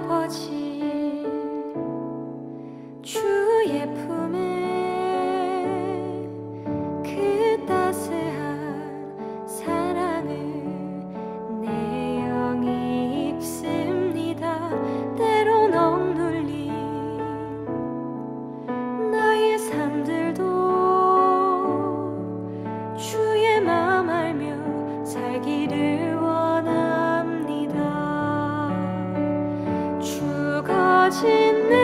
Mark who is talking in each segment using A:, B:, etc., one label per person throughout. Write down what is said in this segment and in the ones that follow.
A: 破气。watching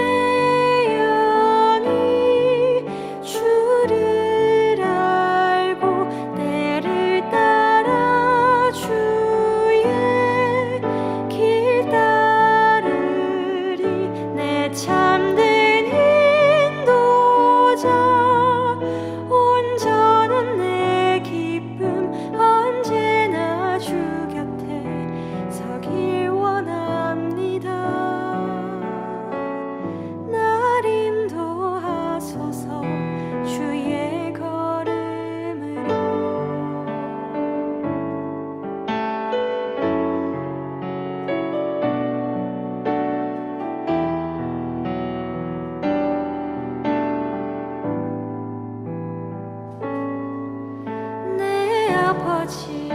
A: 起。